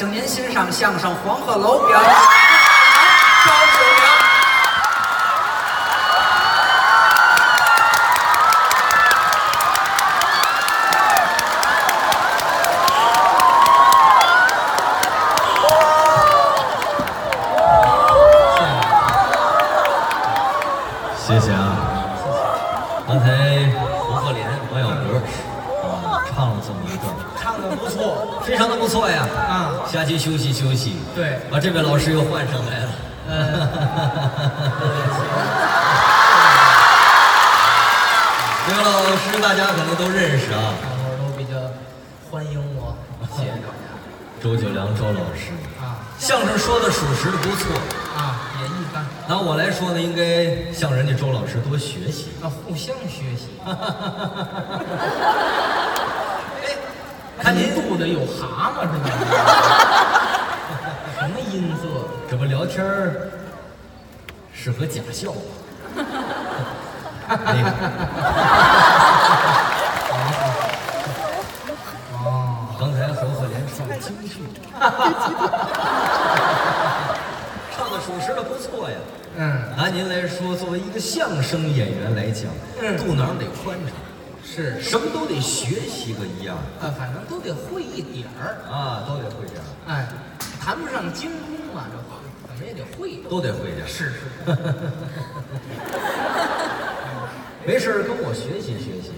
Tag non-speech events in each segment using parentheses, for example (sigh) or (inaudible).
请您欣赏相声《黄鹤楼》表演。下去休息休息。对把这位老师又换上来了。(laughs) 这位老师大家可能都认识啊，大伙儿都比较欢迎我，谢谢大家周九良周老师，啊相声说的属实的不错。啊，也一般拿我来说呢，应该向人家周老师多学习。啊，互相学习。(laughs) 看您肚子有蛤蟆是吗？什么音色？这不聊天儿适合假笑吗？那 (laughs) 个哦，刚才黄鹤莲唱的京剧，(laughs) 唱的属实的不错呀。嗯，拿您来说，作为一个相声演员来讲，嗯肚囊得宽敞，是什么都得学习个一样啊，反正都得会一点儿。啊，都得会点儿，哎，谈不上精通吧，这话怎么也得会。都得会点儿。是是，(laughs) 没事儿跟我学习学习，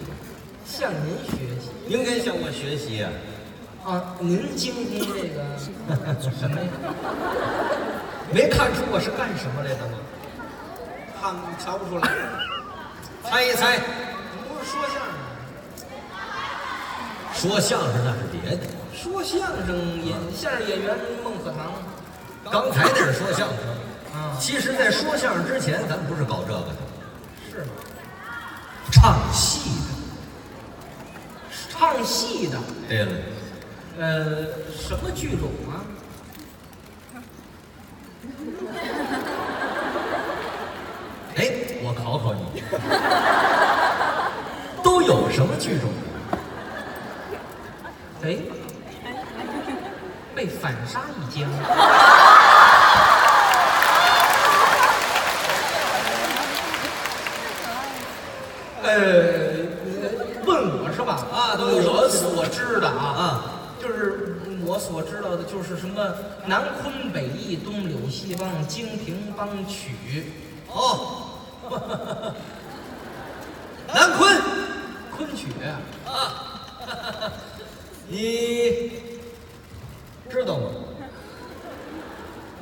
向您学习应该向我学习呀、啊。您精通这个 (laughs) 什么呀？没看出我是干什么来的吗？看瞧不出来。猜一猜，不是说相声，说相声那是别的。说相声演相声演员孟鹤堂刚才那是说相声，啊，其实，在说相声之前，咱不是搞这个的，是吗？唱戏的。唱戏的，对了，呃，什么剧种啊？哎，我考考你，都有什么剧种？哎，被反杀一惊。呃，问我是吧？啊我所知的啊，啊，就是我所知道的，就是什么南昆北弋、东柳西梆、京平帮曲、哦，(laughs) 南昆昆曲。啊，你知道吗？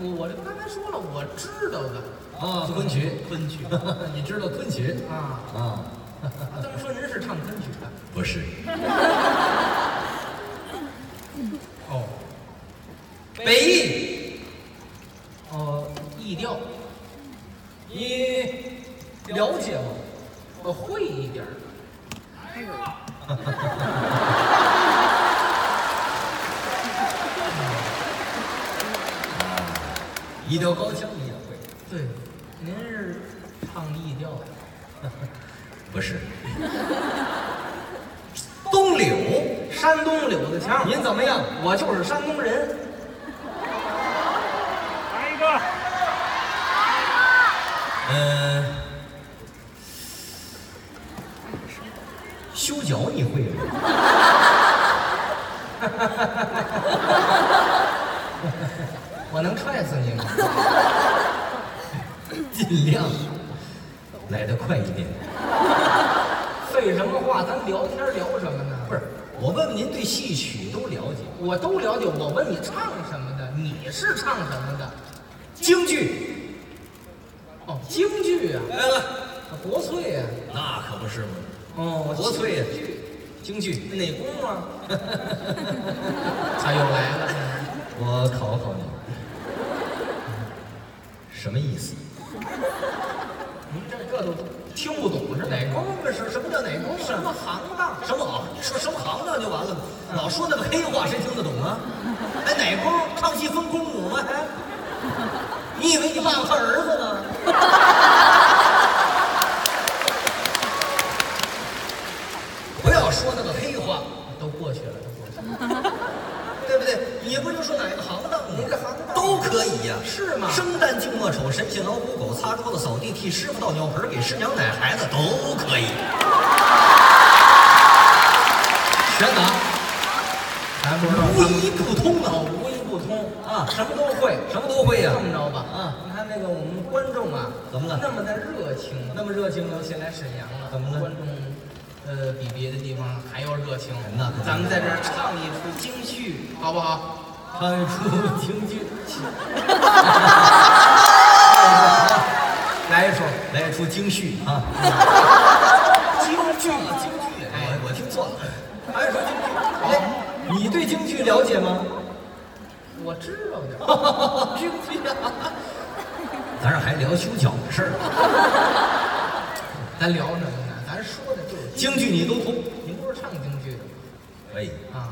我我这刚才说了，我知道的啊，昆曲，昆曲 (laughs) 你知道昆曲啊。啊？这么说您是唱昆曲的？不是，(laughs) 哦北哦，艺调，弋，你了解吗？我会一点儿。一调高腔你也会？对，您是唱艺调的，(laughs) 不是，(laughs) 东柳，山东柳子腔。您怎么样？我就是山东人。来一个嗯，修脚你会吗？(laughs) 我能踹死你吗？尽量来的快一点。废什么话？咱聊天聊什么呢？不是，我问问您对戏曲都了解？我都了解。我问你唱什么的？你是唱什么的？京剧，哦，京剧啊，来来，国粹啊。那可不是吗？哦，国粹呀京剧京剧，哪宫啊？他又 (laughs) 来听不懂是哪工的是什么叫哪宫什么行当？什么啊？说什么行当就完了吗？老说那个黑话，谁听得懂啊？哎，哪工唱戏分公母吗？还？你以为你爸爸他儿子呢？不要说那个黑话，都过去了，都过去了。对不对？你你不就说哪个行当吗？哪个行当都可以呀、是吗生旦净末丑，神仙老虎狗，擦桌子扫地，替师傅倒尿盆，给师娘奶孩子都可以。全拿，还不知道无一不通啊！哦，无一不通啊什么都会。什么都会呀、这么着吧，啊，你看那个我们观众啊，怎么了那么的热情，那么热情呢尤其来沈阳了，怎么了观众，呃，比别的地方还要热情。那咱们在这儿唱一出京剧，好不好？唱一出京剧，(laughs) 来一首来一出京剧啊！(laughs) 京剧，京剧，哎，我听错了，还是说京剧？哎，你对京剧了解吗？我知道的。(laughs) 京剧啊！咱这还聊修脚的事儿呢。咱聊什么呢？咱说的就是京京剧你都通？您不是唱京剧的可以，吗？啊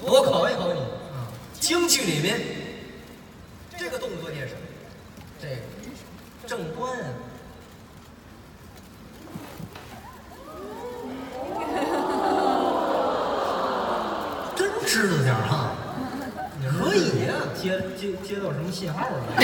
我考一考你，啊，京剧里面接什么？这个正官，真知道点儿哈。可以呀、接接接到什么信号了？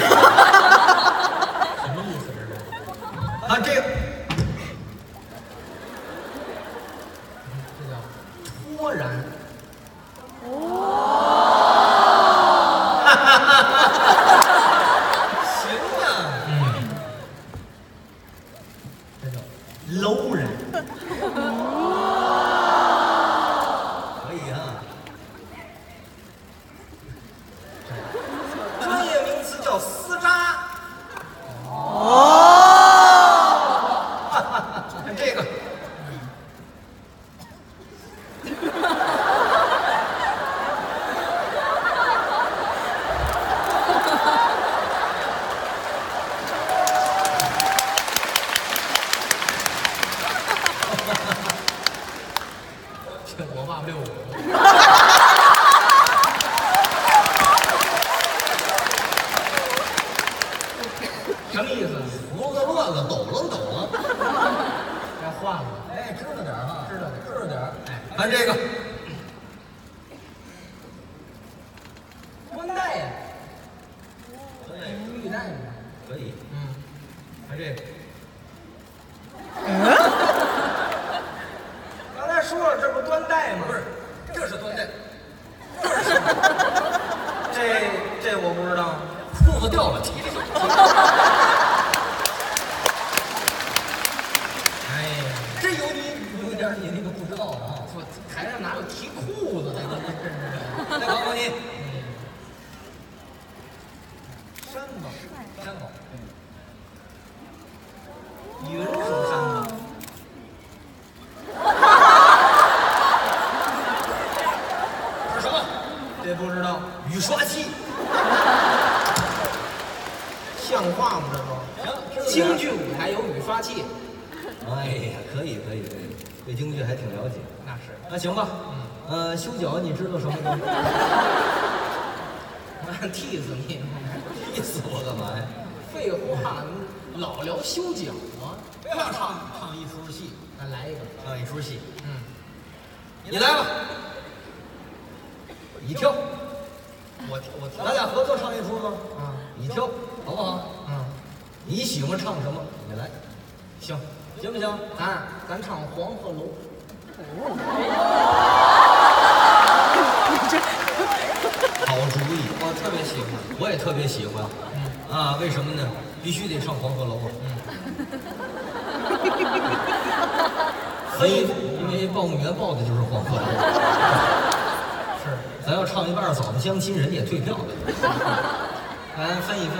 行吧，呃，修脚你知道什么东西？(laughs) 替死你！(laughs) 意思我干嘛呀？废话，老聊修脚啊。(laughs) 不要唱唱一出戏，咱来一个。唱一出戏，嗯，你来吧。你挑，我我挑咱俩合作唱一出吗？啊，你挑，好不好？嗯，你喜欢唱什么？你来，行，行不行？咱咱唱《黄鹤楼》。好主意，我特别喜欢。我也特别喜欢。啊，为什么呢？必须得上黄鹤楼啊。(laughs) 所以，因为报幕员报的就是黄鹤楼。(laughs) 是，咱要唱一半，嫂子相亲，人家也退票了。(laughs) 咱分一分。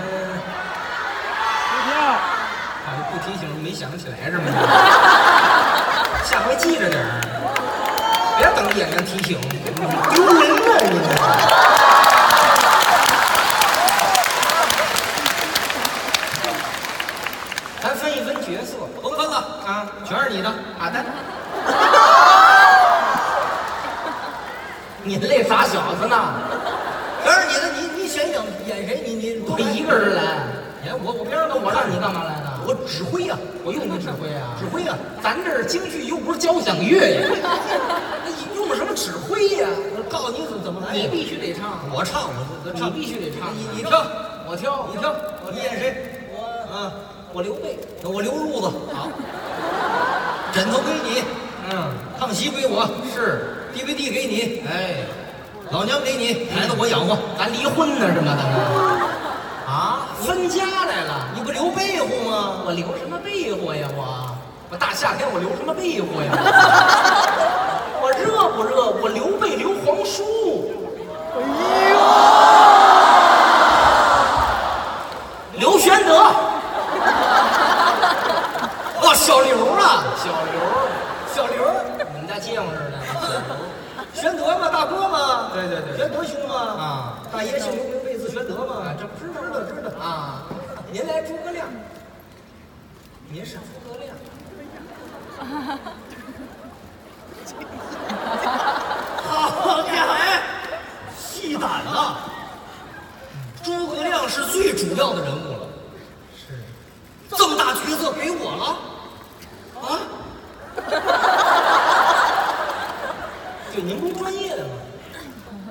啊，不提醒没想起来是吗？下回记着点儿，别等演员提醒，丢人了你这是。咱分一分角色甭分了，啊，全是你的。好的。你累傻小子呢？全是你的，你你选演演谁？你你我一个人来，演我，我边上的我让你干嘛来的？我指挥呀、我用你指挥啊？指挥呀、咱这是京剧，又不是交响乐呀，(laughs) 那用什么指挥呀？我告诉你怎么怎么来。你必须得唱，我唱，我唱，必须得唱。你你挑，我挑，你挑，你演谁？我啊，我刘备。我刘褥子，好，枕头归你，嗯，炕席归我是，，DVD 给你，哎，老娘给你，孩子我养活。咱离婚呢是吗？咱们啊，分家来了。你不留被乎吗？我留什么被窝呀？我我大夏天我留什么被窝呀？(laughs) 我热不热？我留被留皇叔。刘玄德，哦，小刘啊，小刘，小刘，你们家街坊似的。玄德嘛，大哥嘛，对对对玄德兄嘛，啊，大爷姓刘，名备，字玄德嘛啊，这不知道知道知道。啊，您来诸葛亮，您是诸葛亮。好家伙，细胆呐！诸葛亮是最主要的人物了，是，这么大角色给我了，啊？对，您不是专业的吗？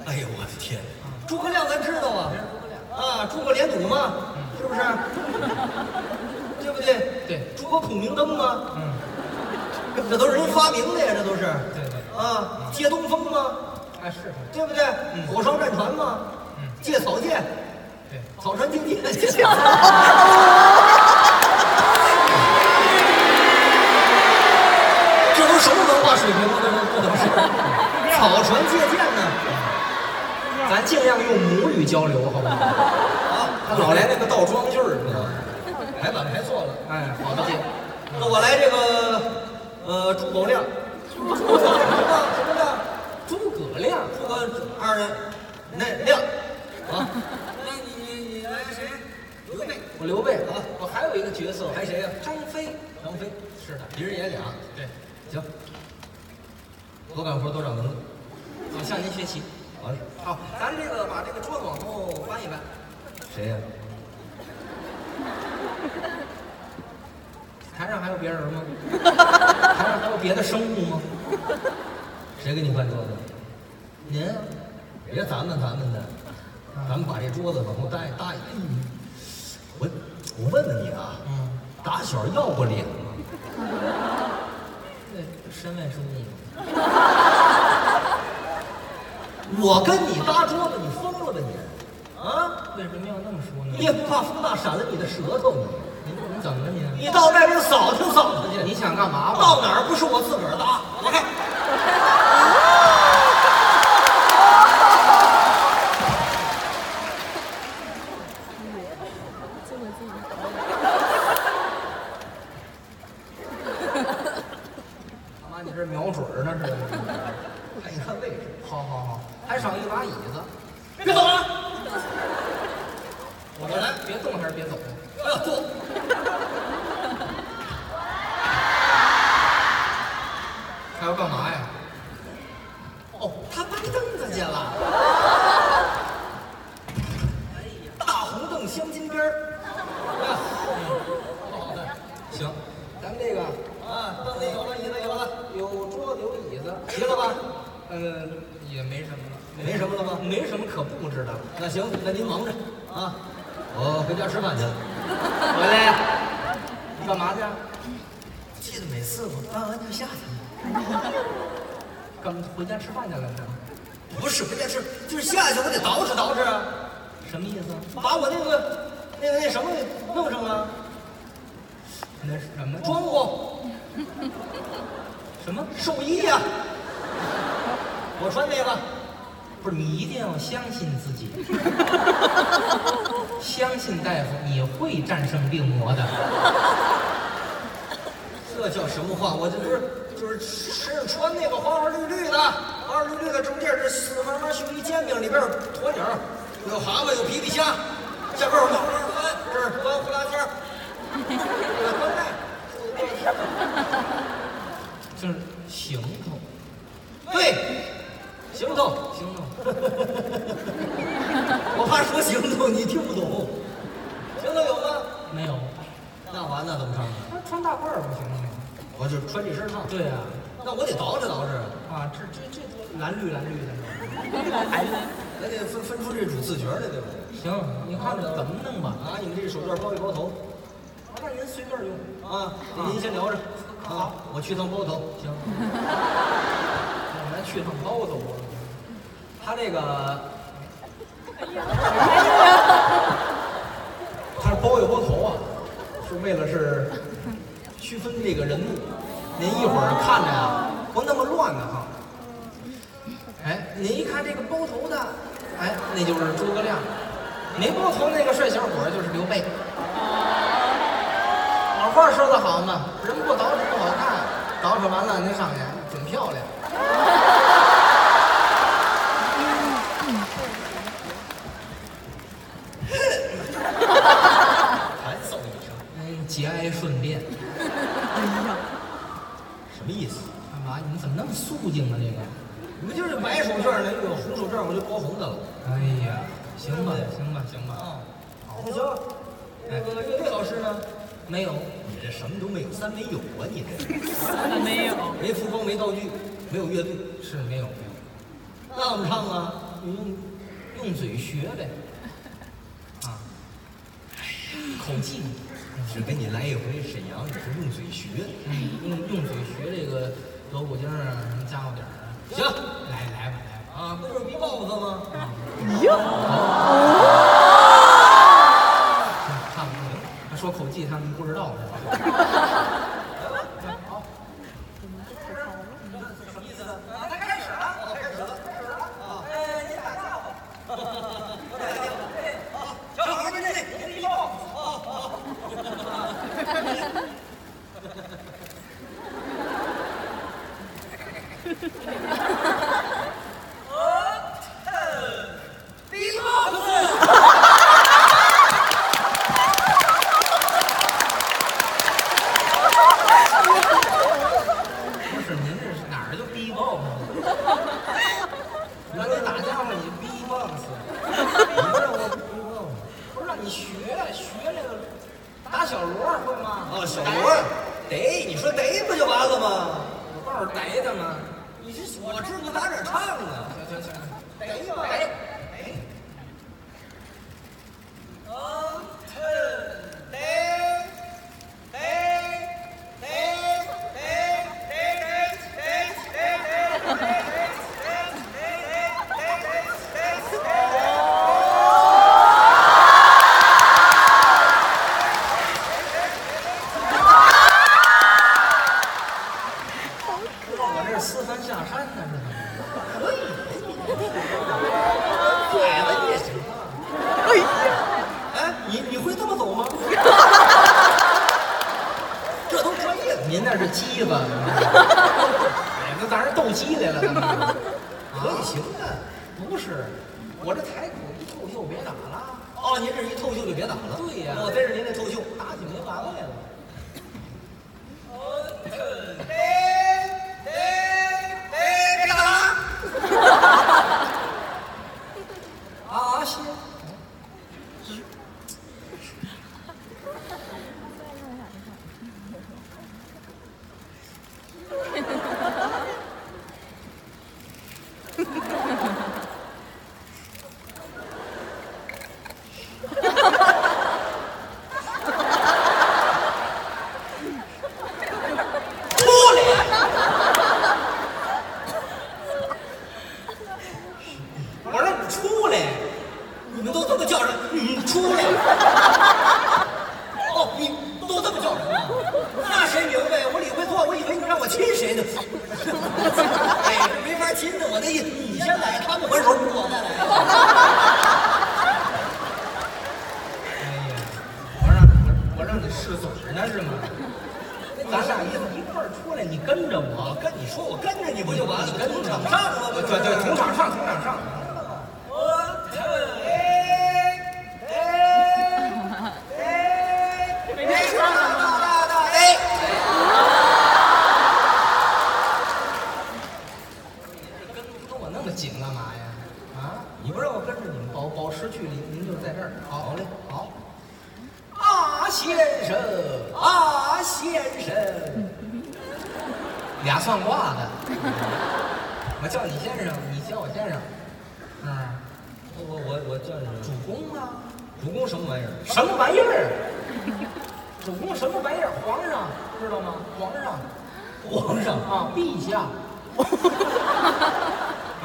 哎呦我的天！诸葛亮咱知道啊，啊，诸葛连弩嘛，是不是？对不对？对诸葛孔明灯嘛，嗯，这都是人发明的呀，这都是。对对啊，借东风嘛，哎是，对不对？火烧战船嘛，嗯借草箭，对，草船借箭。(laughs) 这都什么文化水平啊？这都这都是草船借箭呢？咱尽量用母语交流，好不好？啊，他老来那个倒装句儿，你知道吗？排版排错了。哎，好的，姐。那我来这个，呃，诸葛亮，诸葛亮什么亮？诸葛亮，诸葛二人，那亮，啊，备，我刘备啊我还有一个角色，还谁呀？张飞。张飞，是的，一人演俩，对，行，多干活多长能耐。我向您学习。好嘞，好，咱这个把这个桌子往后搬一搬。谁呀？(laughs) 台上还有别人吗？(laughs) 台上还有别的生物吗？谁给你搬桌子？您啊，别咱们咱们的，咱们把这桌子往后搭一搭一。我我问问你啊，嗯，打小要过脸吗？对，身外之物。我跟你搭桌子，你疯了吧你？啊？为什么要那么说呢？你也不怕风大闪了你的舌头你？您您怎么了你？你到外边扫听扫听去，你想干嘛吧？到哪儿不是我自个儿搭？来开。干嘛？你这瞄准儿呢是？看一看位置，好好好，还少一把椅子。别走啊！我来，别动还是别走？哎呀，坐。还要干嘛呀？哦，他搬凳子去了。哎呀，大红凳镶金边儿。哎好的，行，咱这个啊，凳子有了，椅子有了，有桌子有椅子，齐了吧？嗯，也没什么了，没什么了吗没什么可布置的了。那行，那您忙着啊，我回家吃饭去了。回来，你干嘛去？记得每次我搬完就下去。(laughs) 干嘛回家吃饭去了是？不是回家吃，就是下去我得捯饬捯饬啊，什么意思？把我那个那个那什么给弄上啊，那是什么装过 (laughs) 什么？寿衣呀、(laughs) 我穿那个。不是，你一定要相信自己，相信大夫，你会战胜病魔的。这叫什么话？我这不是就是身上穿那个花花绿绿的，花花绿绿的，中间这四方方绣一煎饼，里边有鸵鸟，有蛤蟆，有皮皮虾，下边有毛毛宽，这是端呼啦圈儿，这个宽带，就是行头，对，行头，行头，我怕说行头你听不懂，行头有吗？没有，那完了怎么穿？那穿大褂儿不行吗？我就穿这身套，对呀、那我得捯饬捯饬。啊，这这这多蓝绿蓝绿的。(laughs) 咱得分分出这主次角来，对吧？行，你看这怎么弄吧？啊，你们这手绢包一包头，那您随便用。啊，您先聊着，啊，我去趟包头。行。(laughs) 我们去趟包头啊。他这个，(laughs) 他是包一包头啊，是为了是区分这个人物。您一会儿看着呀，不那么乱的哈。哎，您一看这个包头的，哎，那就是诸葛亮；没包头那个帅小伙就是刘备。老话说得好嘛，人不捯饬不好看，捯饬完了您上去准漂亮。(laughs) 弹奏一声，嗯，节哀顺变。什么意思？干嘛？你们怎么那么肃静呢？这个？你们就是白手绢呢，有红手绢我就包红的了。哎呀，行吧，行吧，行吧。啊，那行，那个乐队老师呢？没有，你这什么都没有，三没有啊！你这没有，没服装，没道具，没有乐队，是没有，没有。那怎么唱啊？用用嘴学呗。(laughs) 啊，口技。只给你来一回沈阳，你是用嘴学。嗯，用用嘴学这个锣鼓经啊，什么家伙点儿啊。行，来来吧，来吧。啊，不就是 B-box 吗？看 (laughs) 不多，他说口技，他们不知道是吧？好，什么意思？啊，他开始了，开始了，开始了。啊，哎，你打架吧。好，小伙儿们，这这 B-box。好好。不是您这是哪儿就逼 box 了？让你打架嘛，你逼 box，你不让我 B-box。不是让你学学这个打小锣会吗？哦，小锣，逮，你说逮不就完了吗？我告诉逮的吗？你这我知道打哪儿唱啊？行行行，逮吧，逮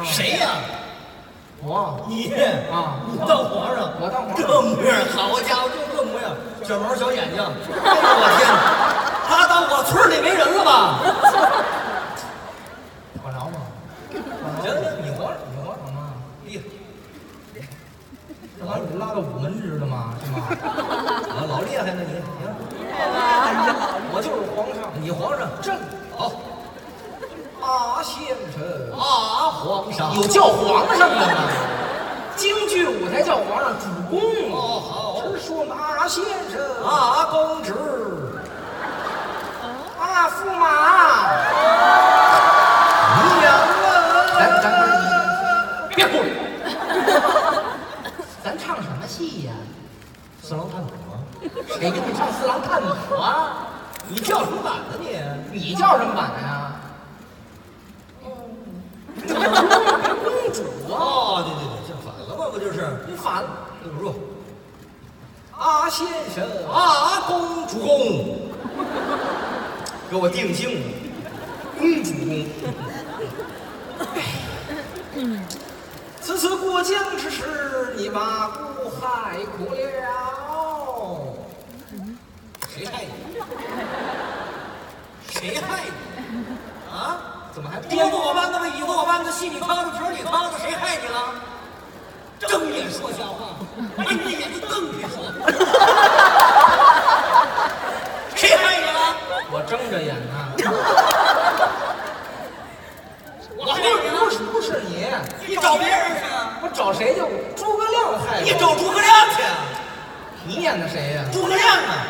谁呀？我你啊你当皇上？我当皇上这模样，好家伙，就这模样，小毛小眼睛，哎呦我天哪！他当我村里没人了吧？管着吗？行行，你皇上，你皇上吗？厉害！这把你拉到午门知道吗？是吗？啊，老厉害了你，行，我就是皇上，你皇上朕好啊，先生啊，皇上有叫皇上的吗？京剧舞台叫皇上主公。哦好直说马先生马，公子啊，驸马。娘咱咱啊！别哭了，(laughs) 咱唱什么戏呀？四郎探母啊！谁给你唱四郎探母啊？你叫什么板子你？你叫什么版呀？公主啊！哦，对对对？不就是？你反了对不住阿，先生啊，啊，公主公，给我定性了，公主公。此次过江之时，你把姑害苦了。谁害你？谁害你？啊？怎么还多多班子、尾多班子、戏里沆子、词里沆子，谁害你了？睁眼说瞎话，睁着眼睛瞪着说。谁害你了？我睁着眼呢。我害你不是？不是你，你找别人去啊！我找谁去？诸葛亮害你。你找诸葛亮去啊！你演的谁呀？诸葛亮啊！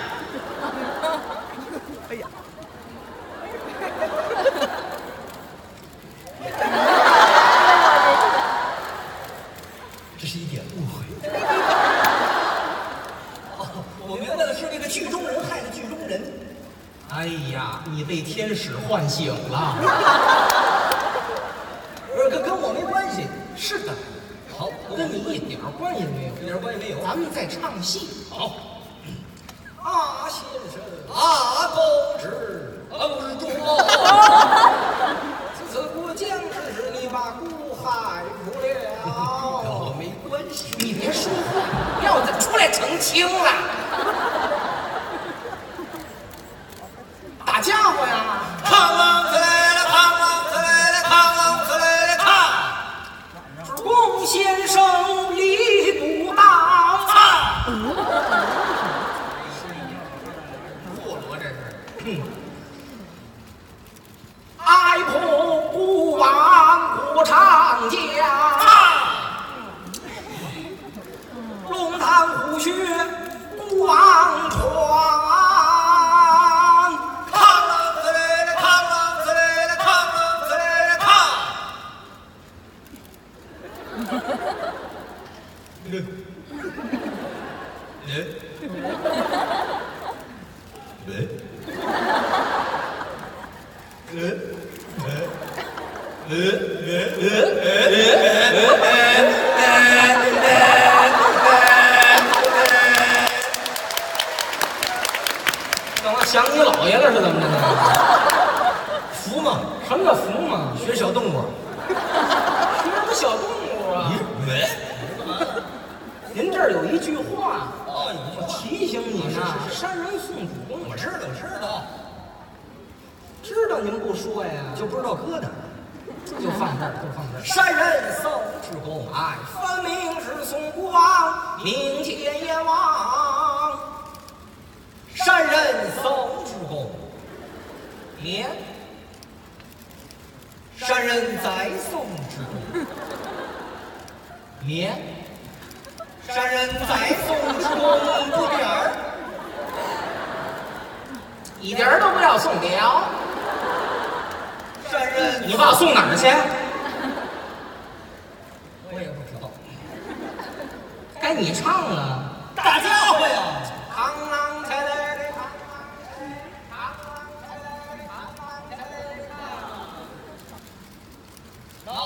哎，分明是宋国王，明天阎王。山人送主公，免山人再送主公，免山人再送主公不点儿。一点儿都不要送掉。山人，你把我送哪儿去？我也不知道。该你唱了。大家伙呀！扛啷抬来的扛啷抬来的扛啷抬来的扛啷抬来的扛老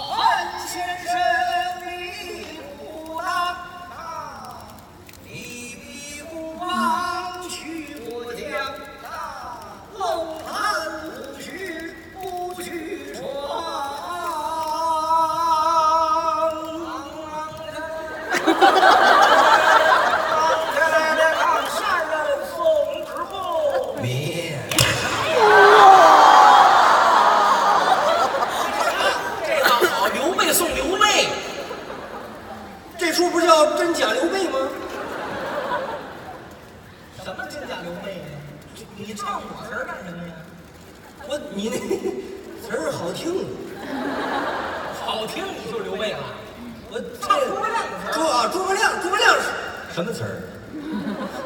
你唱我词儿干什么呀？我你那词儿好听，好听你就刘备了。我唱诸葛亮的词儿诸啊诸葛亮，诸葛亮是什么词儿？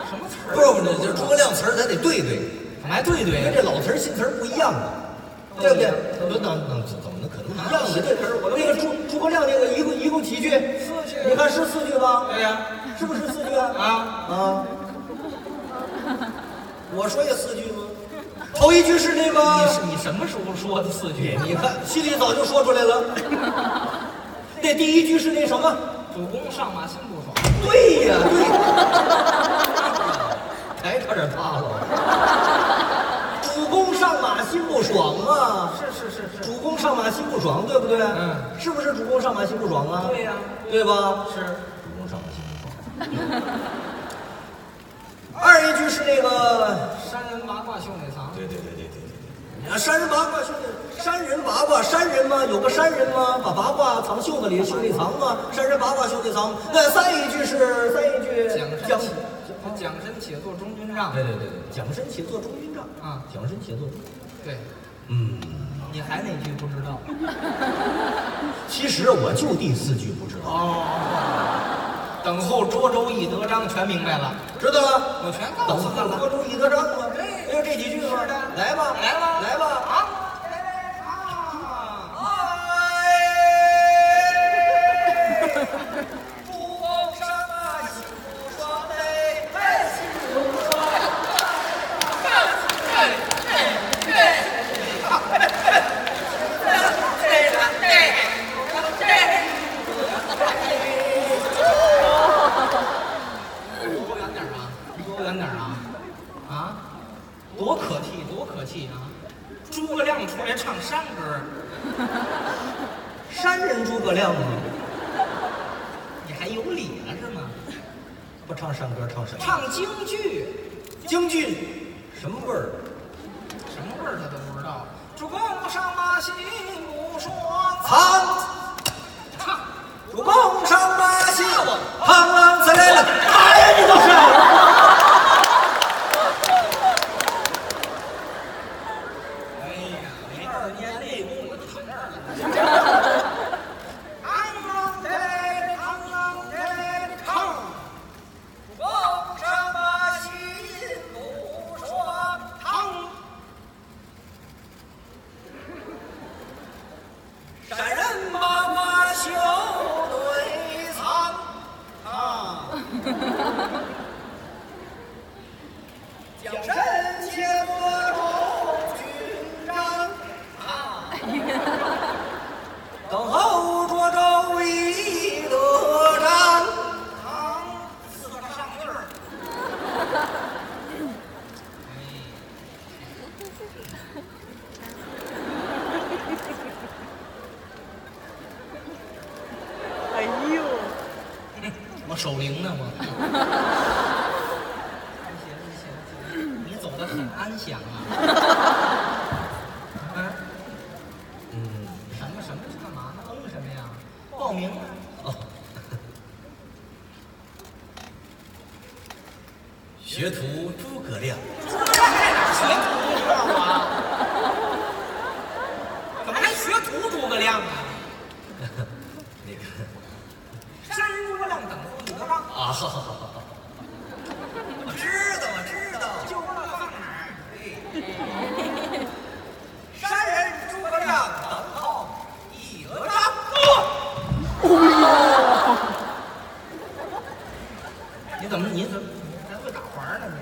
什么词儿？不是不是，这诸葛亮词儿咱得对对，怎么还对因为对？这老词儿新词儿不一样的，对不对？那那那怎么能可能一样的？这词儿我那个诸诸葛亮那个一共一共几句？四句你看是四句吧？对呀、是不是四句啊？啊，啊！我说也四句吗？头一句是那个，你是你什么时候说的四句？你看心里早就说出来了。那第一句是那什么？主公上马心不爽。对呀，对。还差点塌了。主公上马心不爽啊！是是是是。主公上马心不爽，对不对？嗯是不是主公上马心不爽啊？对呀对吧？是。主公上马心不爽。(laughs) 二一句是那个，山人八卦兄弟藏。对对对对对对。啊，山人八卦兄弟，山人八卦，山人吗？有个山人吗？把八卦藏袖子里，兄弟藏吗？山人八卦，兄弟藏。那三一句是三一句讲讲身且蒋身且做中军帐。对对对对，蒋身且做中军帐啊讲身且做中。对，嗯，你还哪句不知道？(laughs) 其实我就第四句不知道，哦，等候涿州易得章，全明白了。知道了。我全告等诉他了。候涿州易得章吗？对就这几句吗是的？来吧，来吧来吧。啊！哎，主公上马心不爽嘞，哎，心不爽。离我远点儿啊！离我远点儿啊！啊！多可气，多可气啊！诸葛亮出来唱山歌，(laughs) 山人诸葛亮吗？你还有理了是吗？不唱山歌，唱什么？唱京剧，京剧什么味儿？什么味儿他都不知道。主公上马心不爽，唱唱主公上马心，螳螂自来了。啥呀，你都是？哎呀，没二年内功我就躺这儿了。螳螂在，螳螂在，唱。主公上马心不爽，唱。山人八卦绣对藏啊，江山且作中军帐啊，等候涿州一得章啊。四个上印儿。哎呦，我守灵呢，(laughs) 我。你走的很安详啊。嗯嗯，什么什么是干嘛呢？嗯什么呀？报名啊。哦，学徒诸葛亮，诸葛亮在哪儿学徒？你告诉我啊。怎么还学徒诸葛亮啊？那个山人诸葛亮等候一得章，啊，好好好好好，我知道，我知道，就不知道放哪儿。山人诸葛亮等候一得章。你怎么你怎么还会打环呢？你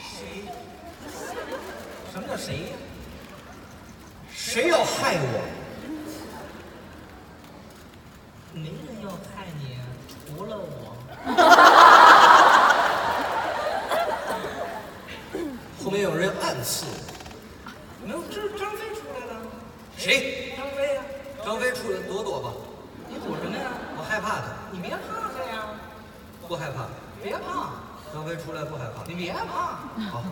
谁？什么叫谁呀？谁要害我？没人要害你，除了我。(laughs) 后面有人暗刺我，没有，这是张飞出来了。谁？张飞呀、张飞出来躲躲吧，你躲什么呀？我害怕他，你别怕他呀，不害怕。别怕，张飞出来不害怕。你别怕。好，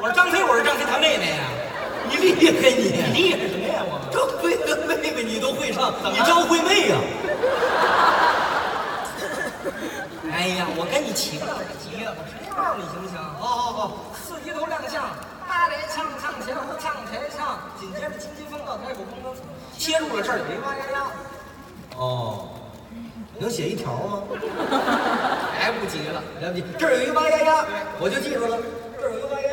我是张飞我是张飞他妹妹呀你厉害你厉害什么呀我张飞的妹妹你都会唱你张惠妹呀 (laughs) 哎呀我跟你情有可原我直接告诉你行不行好好好四级头亮相八连唱唱前后唱前唱紧接着轻轻风到台口空灯切入了这有一个呀呀哦能写一条吗来不及了来不及这有一个哇呀呀我就记住了这有一个哇呀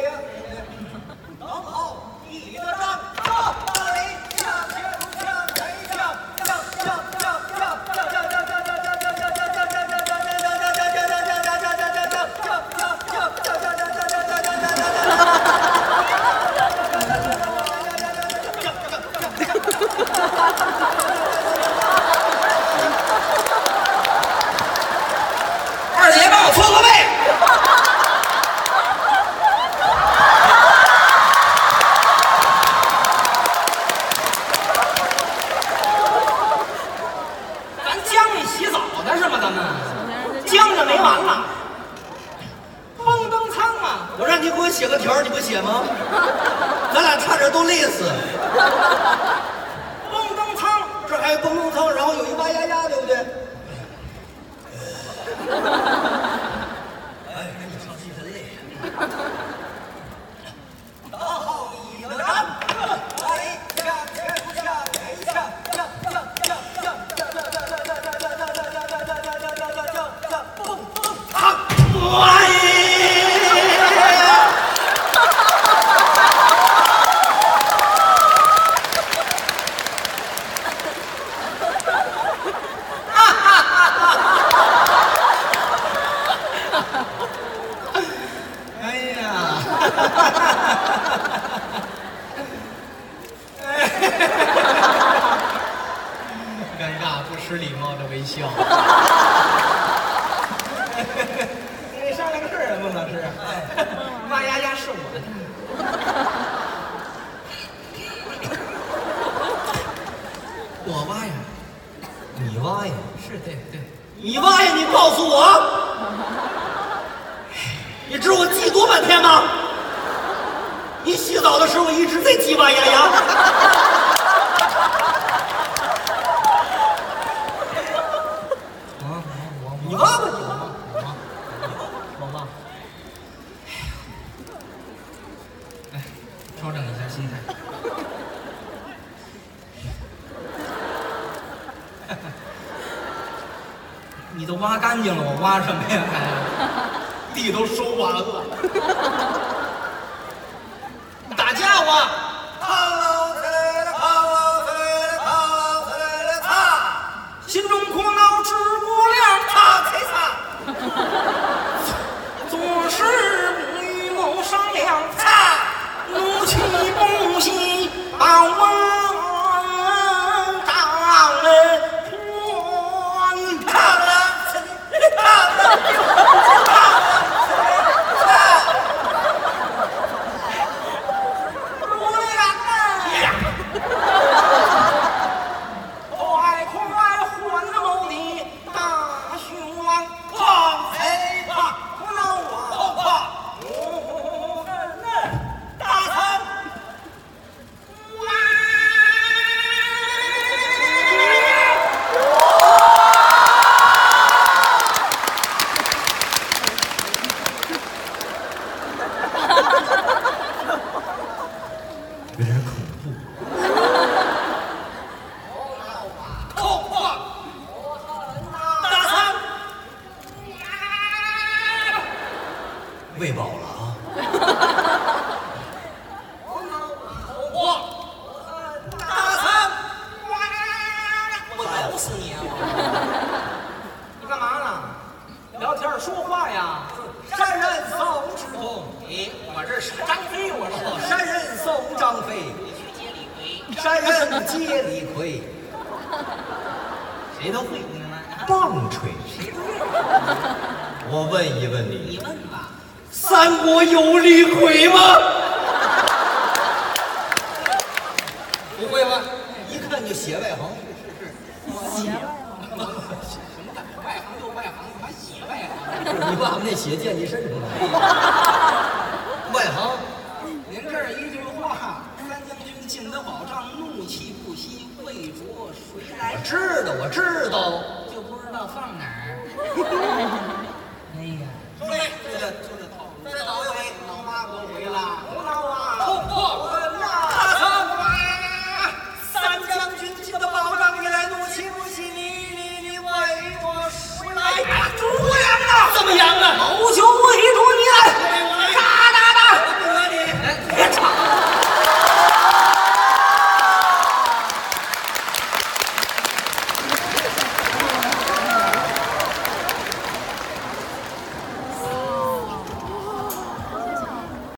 吗？咱们僵着没完了。蹦蹬仓啊，我让你给我写个条，你不写吗？(laughs) 咱俩差点都累死。蹦蹬仓，这还有蹦蹦仓，然后有一哇呀呀，对不对？(laughs) 哎，跟你唱戏真累。大好一个人，大雷向前向前向向向向向向蹦蹦仓，哎！哎呀！尴尬不失礼貌的微笑。你上来个事儿啊，孟老师。哎，哇呀呀是我的。我挖呀，你挖呀，是对对，你挖呀，你告诉我，(laughs) 你知道我记多半天吗？你洗澡的时候一直在鸡巴呀呀。我我你挖吧，你挖。我忘了。哎，调整一下心态。你都挖干净了，我挖什么呀？还地都收完了。谁都会？棒槌。我问一问你你，问吧。三国有李逵吗？不会吧？一看就写外行。外行就外行，还写外行。你爸爸那血溅你身上了。(laughs) 外行，知道，我知道，就不知道放哪儿。哎呀，出来，就这，就这套路，再倒一杯。老妈都回来，胡闹啊！破功！三将军接到宝藏以来，怒气不息，怎么样了？怎么样？